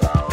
about.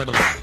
middle.